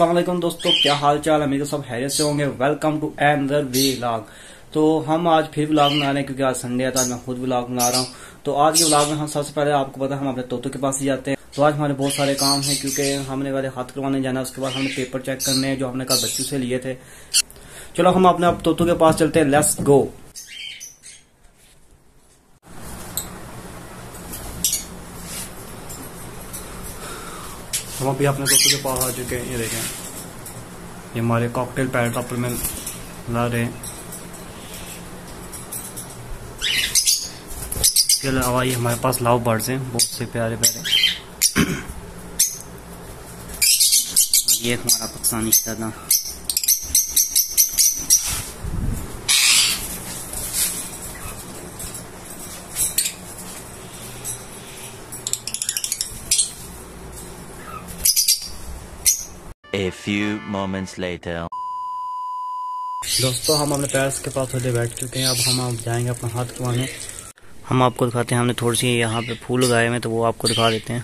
السلام علیکم دوستو، کیا حال چال؟ امید سب حیرت سے ہوں گے۔ ویلکم ٹو اندر ولاگ تو ہم آج پھر ولاگ بنا رہے ہیں کیونکہ آج سنڈے ہے تو آج میں خود ولاگ بنا رہا ہوں۔ تو آج کے ولاگ میں ہم سب سے پہلے آپ کو پتا ہم اپنے توتو کے پاس ہی جاتے ہیں۔ تو آج ہمارے بہت سارے کام ہیں کیونکہ ہم نے والے ہاتھ کروانے جانا ہے، اس کے بعد ہم نے پیپر چیک کرنے ہیں جو ہم نے کل بچوں سے لیے تھے۔ چلو ہم اپنے توتو کے پاس چلتے ہیں لیٹس گو ہم ابھی اپنے دوستوں کے پاس آ چکے ہیں، یہ دیکھیں۔ یہ ہمارے کاکٹیل پیڈ اپر میں لا رہے ہیں۔ کے علاوہ یہ ہمارے پاس لاؤ برڈز ہیں۔ بہت سے پیارے پیارے۔ یہ ہمارا پاکستانی شہزادہ few moments later. دوستو، ہم اپنے پیرس کے پاس تھوڑے بیٹھ چکے ہیں۔ اب ہم آپ جائیں گے اپنا ہاتھ کمانے ہم آپ کو دکھاتے ہیں، ہم نے تھوڑی سی یہاں پہ پھول گائے ہوئے تو وہ آپ کو دکھا دیتے ہیں۔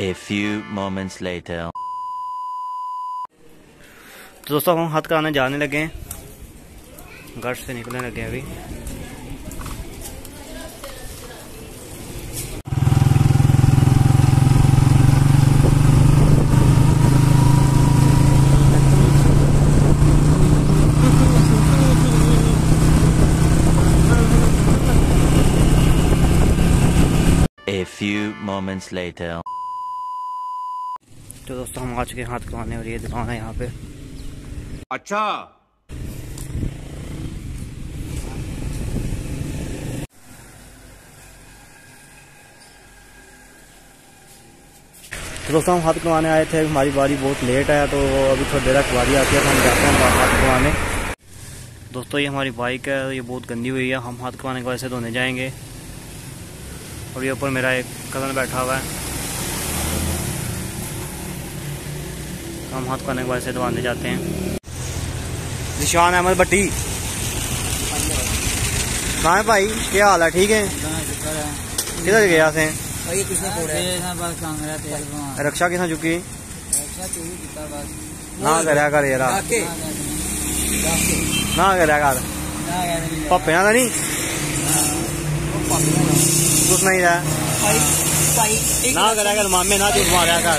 A few moments later. تو دوستوں ہم ہاتھ کرانے جانے لگے ہیں گھر سے نکلنے لگے ہیں ابھی A few moments later. تو دوستوں ہم آ چکے ہیں ہاتھ کروانے اور یہ دکان ہے یہاں پہ۔ اچھا۔ تو دوستوں ہم ہاتھ کروانے آئے تھے۔ ہماری باری بہت لیٹ آیا تو ابھی تھوڑی دیر تک باری آتی ہے تو ہم جاتے ہیں ہاتھ کروانے دوستو یہ ہماری بائک ہے یہ بہت گندی ہوئی ہے۔ ہم ہاتھ کروانے کی وجہ سے دھونے جائیں گے۔ اور یہ اوپر میرا ایک کزن بیٹھا ہوا ہے۔ ہم ہاتھ کی وجہ سے دھوانے جاتے ہیں۔ نشان احمد بٹی۔ کہاں ہے بھائی؟ کیا حال ہے؟ ٹھیک ہے کدھر گیا سے رکشا کساں چکی؟ نہ کریا کر یار۔ نہ کریا کر۔ پپے نہ نہیں کچھ نہیں رہا۔ نہ کریا کر مامے نہ جھوٹ ماریا کر۔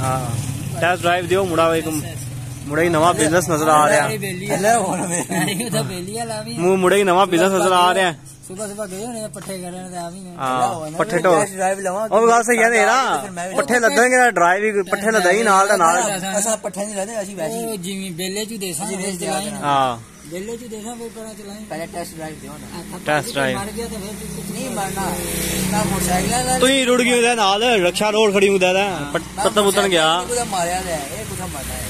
ہاں ٹیسٹ ڈرائیو دیو مڑا ایک مڑے ہی نواں بزنس نظر آ رہا ہے مڑے ہی نواں بزنس نظر آ رہا ہے صبح صبح گئے ہونے پٹھے کرنے ہاں پٹھے ٹو او گل صحیح ہے تیرا پٹھے لدیں گے ڈرائیو پٹھے لدیں ہی نال دا نال اسا پٹھے نہیں لدے اسی ویسی جویں بیلے چوں دیساں بیلے چلائیں دیسا بیلے چوں دیسا پھر کنا چلائیں پہلے ٹیسٹ ڈرائیو دیو نا ٹیسٹ ڈرائیو مر گیا تے پھر کچھ نہیں مرنا تو ہی روڑ گئی دے نال رکشہ روڑ کھڑی ہوں دے دے پتہ پتن گیا ماریا دے اے کتھا ماریا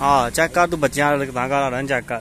ہاں چیک کر تو بچیاں لگتا گالا رہن چیک کر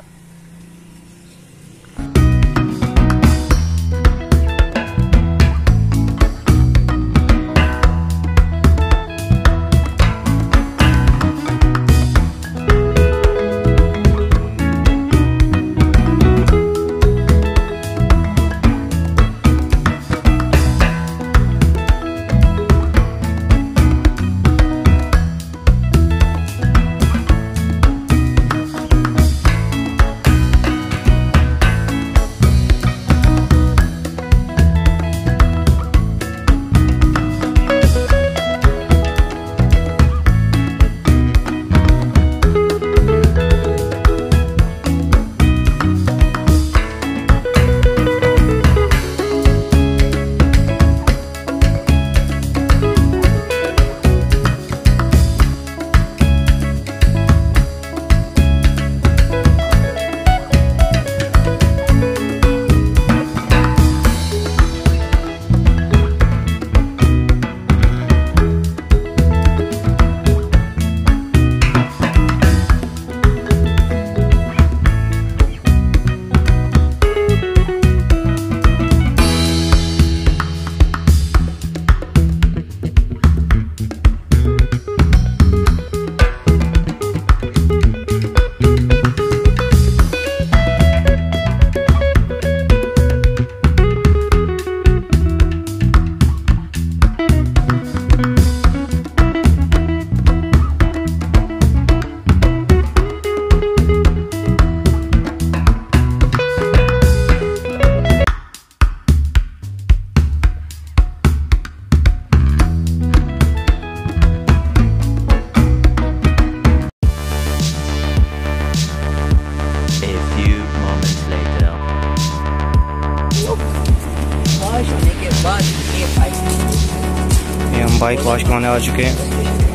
بائک واش کرانے آ چکے ہیں۔